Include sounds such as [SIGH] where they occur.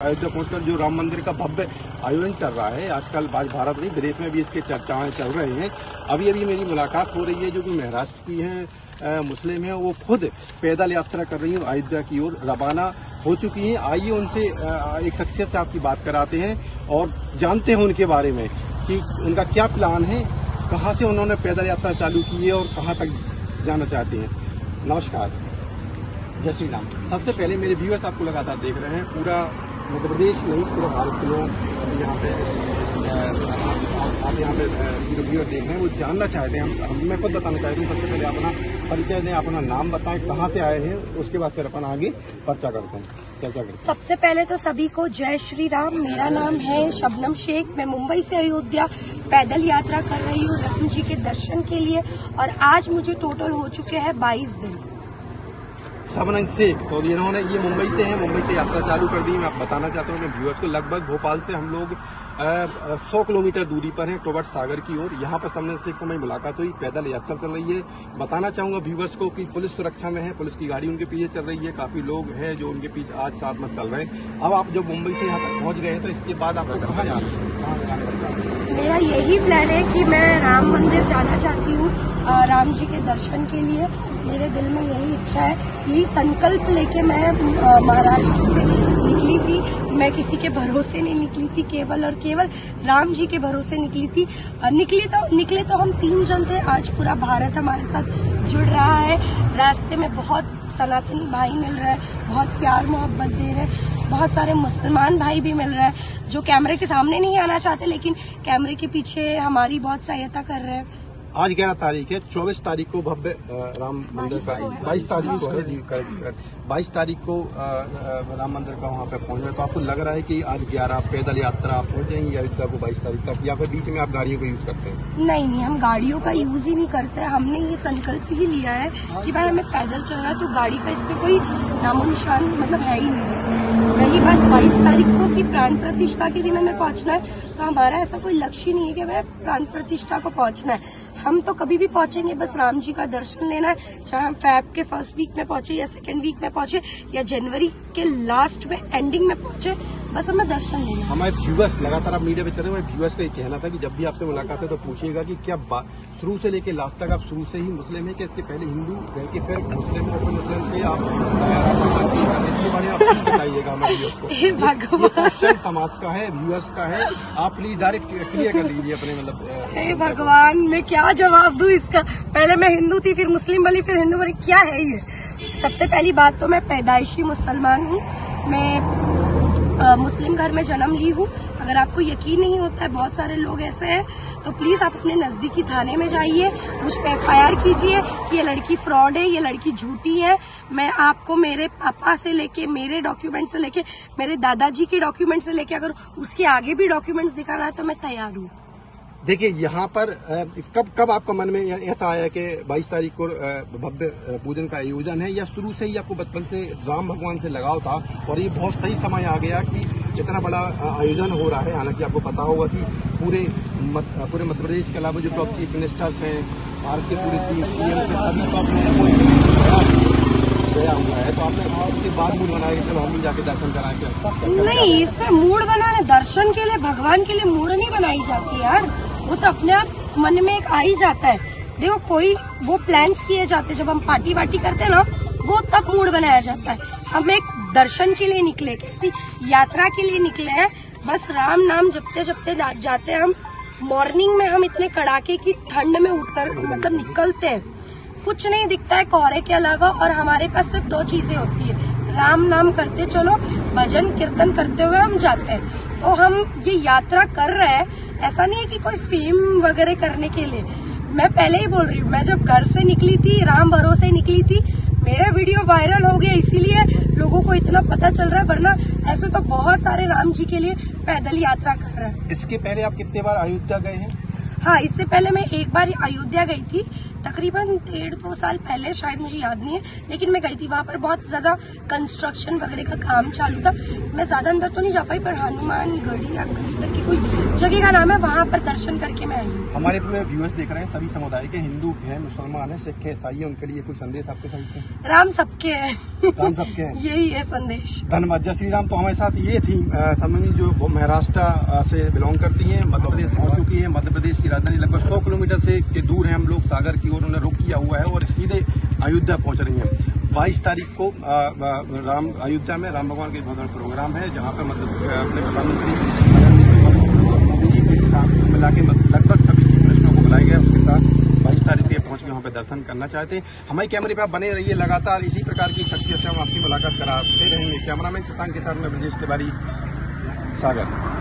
अयोध्या पहुंचकर जो राम मंदिर का भव्य आयोजन चल रहा है, आजकल आज भारत नहीं, विदेश में भी इसके चर्चाएँ चल रहे हैं। अभी अभी मेरी मुलाकात हो रही है, जो कि महाराष्ट्र की हैं मुस्लिम हैं, वो खुद पैदल यात्रा कर रही हैं अयोध्या की ओर रवाना हो चुकी हैं। आइए उनसे एक शख्सियत से आपकी बात कराते हैं और जानते हैं उनके बारे में कि उनका क्या प्लान है, कहाँ से उन्होंने पैदल यात्रा चालू की है और कहाँ तक जाना चाहते हैं। नमस्कार। जय श्री राम। सबसे पहले मेरे व्यूअर्स आपको लगातार देख रहे हैं, पूरा मध्य प्रदेश नहीं, पूरे भारत के लोग यहाँ पे आप यहाँ पे व्यूअर देख रहे हैं, वो जानना चाहते हैं। हम मैं खुद बताना चाहती हूँ, सबसे पहले अपना परिचय दें, अपना नाम बताएँ, कहाँ से आए हैं, उसके बाद फिर अपन आगे पर्चा करते हैं, चर्चा करते हैं। सबसे पहले तो सभी को जय श्री राम, मेरा नाम है शबनम शेख, मैं मुंबई से अयोध्या पैदल यात्रा कर रही हूँ, रत्न जी के दर्शन के लिए, और आज मुझे टोटल हो चुके हैं बाईस दिन। सबनन शेख तो इन्होंने ये मुंबई से हैं, मुंबई से यात्रा चालू कर दी। मैं आप बताना चाहता हूँ अपने व्यूअर्स को लगभग भोपाल से हम लोग सौ किलोमीटर दूरी पर हैं टोबर्ट सागर की ओर। यहाँ पर शेख से हमारी मुलाकात हुई, पैदल यात्रा चल रही है। बताना चाहूँगा व्यूअर्स को कि पुलिस सुरक्षा में है, पुलिस की गाड़ी उनके पीछे चल रही है। काफ़ी लोग हैं जो उनके पीछे आज साथ में चल रहे हैं। अब आप जब मुंबई से यहाँ तक पहुँच गए हैं तो इसके बाद आपको कहाँ जाना है? मेरा यही प्लान है कि मैं राम मंदिर जाना चाहती हूँ राम जी के दर्शन के लिए। मेरे दिल में यही इच्छा है यही संकल्प लेके मैं महाराष्ट्र से निकली थी। मैं किसी के भरोसे नहीं निकली थी, केवल और केवल राम जी के भरोसे निकली थी। निकली तो निकले तो हम तीन जन थे। आज पूरा भारत हमारे साथ जुड़ रहा है। रास्ते में बहुत सनातनी भाई मिल रहा है, बहुत प्यार मोहब्बत दे रहे हैं। बहुत सारे मुसलमान भाई भी मिल रहे हैं, जो कैमरे के सामने नहीं आना चाहते, लेकिन कैमरे के पीछे हमारी बहुत सहायता कर रहे हैं। आज ग्यारह तारीख है चौबीस तारीख को भव्य राम मंदिर का बाईस तारीख को है। बाईस तारीख को राम मंदिर का वहाँ पे पहुँच रहे तो आपको लग रहा है कि आज ग्यारह पैदल यात्रा आप पहुँच जाएँगे अयोध्या को बाईस तारीख तक या फिर बीच में आप गाड़ियों का यूज़ करते हैं? नहीं नहीं हम गाड़ियों का यूज़ ही नहीं करते। हमने ये संकल्प ही लिया है कि भाई हमें पैदल चलना है तो गाड़ी का इसमें कोई नामो निशान मतलब है ही नहीं। रही बात बाईस तारीख को की प्राण प्रतिष्ठा के दिन हमें पहुँचना है तो हमारा ऐसा कोई लक्ष्य नहीं है कि हमें प्राण प्रतिष्ठा को पहुँचना है। हम तो कभी भी पहुँचेंगे, बस राम जी का दर्शन लेना है। चाहे हम फैब के फ़र्स्ट वीक में पहुँचे या सेकेंड वीक में पहुँचे या जनवरी के लास्ट में एंडिंग में पहुँचे बस हमें दर्शन लेना हमारे व्यूअर्स लगातार आप मीडिया पे चल रहे हैं व्यूअर्स का ये कहना था कि जब भी आपसे मुलाकात है तो पूछिएगा कि क्या शुरू से लेके लास्ट तक आप शुरू से ही मुस्लिम है कि इसके पहले हिंदू रह के फिर मुस्लिम और फिर मुस्लिम से आप इसके बारे में आप बताइएगा हमारे क्वेश्चन [LAUGHS] समाज का है व्यूअर्स का है। आप प्लीज़ डायरेक्ट क्लियर कर दीजिए अपने मतलब [LAUGHS] भगवान मैं क्या जवाब दू इसका? पहले मैं हिंदू थी फिर मुस्लिम बनी फिर हिंदू बनी। क्या है ये? सबसे पहली बात तो मैं पैदाइशी मुसलमान हूँ। मैं मुस्लिम घर में जन्म ली हूँ। अगर आपको यकीन नहीं होता है, बहुत सारे लोग ऐसे हैं तो प्लीज़ आप अपने नजदीकी थाने में जाइए, मुझ पर एफआईआर कीजिए कि ये लड़की फ्रॉड है, ये लड़की झूठी है। मैं आपको मेरे पापा से लेके, मेरे डॉक्यूमेंट से लेके, मेरे दादाजी के डॉक्यूमेंट से लेके, अगर उसके आगे भी डॉक्यूमेंट्स दिखाना है तो मैं तैयार हूँ। देखिए यहाँ पर कब कब आपका मन में ऐसा आया कि 22 तारीख को भव्य पूजन का आयोजन है या शुरू से ही आपको बचपन से राम भगवान से लगाव था और ये बहुत सही समय आ गया कि इतना बड़ा आयोजन हो रहा है। हालाँकि आपको पता होगा कि पूरे मत, पूरे मध्य प्रदेश के अलावा जो टॉप चीफ मिनिस्टर्स हैं भारत के पूरे सीएम से सभी टॉप तो नहीं, इसमें मूड बनाने, दर्शन के लिए, भगवान के लिए मूड नहीं बनाई जाती यार। वो तो अपने आप मन में एक आ ही जाता है। देखो, कोई वो प्लान्स किए जाते जब हम पार्टी वार्टी करते हैं ना, वो तब मूड बनाया जाता है। हम एक दर्शन के लिए निकले, किसी यात्रा के लिए निकले हैं। बस राम नाम जपते जपते जाते हैं हम। मॉर्निंग में हम इतने कड़ाके की ठंड में उतर मतलब निकलते हैं। कुछ नहीं दिखता है, कोहरे के अलावा और हमारे पास सिर्फ़ दो चीज़ें होती है। राम नाम करते, चलो, भजन, कीर्तन करते हुए हम जाते हैं। तो हम ये यात्रा कर रहे हैं। ऐसा नहीं है कि कोई फेम वगैरह करने के लिए। मैं पहले ही बोल रही हूँ, मैं जब घर से निकली थी, राम भरोसे निकली थी, मेरा वीडियो वायरल हो गया इसीलिए लोगों को इतना पता चल रहा है, वरना ऐसे तो बहुत सारे राम जी के लिए पैदल यात्रा कर रहे हैं। इसके पहले आप कितने बार अयोध्या गए हैं? हाँ इससे पहले मैं एक बार अयोध्या गई थी। तकरीबन डेढ़ दो साल पहले शायद मुझे याद नहीं है लेकिन मैं गई थी वहाँ पर। बहुत ज़्यादा कंस्ट्रक्शन वगैरह का काम चालू था। मैं ज़्यादा अंदर तो नहीं जा पाई पर हनुमान गढ़ी या करके कोई जगह का नाम है वहाँ पर दर्शन करके मैं आई हमारे पूरे व्यूअर्स देख रहे हैं सभी समुदाय के हिंदू है मुसलमान है सिख है ईसाई है उनके लिए कुछ संदेश आपके साथ राम सबके है। राम सबके हैं? [LAUGHS] यही है संदेश। धन्यवाद। जय श्री राम। तो हमारे साथ ये थी जो महाराष्ट्र से बिलोंग करती हैं मध्य प्रदेश पहुँच चुकी है मध्य प्रदेश की राजधानी लगभग 100 किलोमीटर से के दूर है हम लोग सागर की ओर उन्हें रुक किया हुआ है और सीधे अयोध्या पहुँच रही हैं। 22 तारीख को अ, अ, राम अयोध्या में राम भगवान के बड़ा प्रोग्राम है जहाँ पर मतलब अपने प्रधानमंत्री के साथ मिला के लगभग सभी मिनिस्टरों को बुलाया गया उसके साथ बाईस तारीख के पहुँच के वहाँ पे दर्शन करना चाहते हैं। हमारे कैमरे पे आप बने रहिए लगातार इसी प्रकार की शख्सियत से हम आपकी मुलाकात कराते रहेंगे कैमरामैन शशांक के साथ में ब्रजेश तिवारी सागर।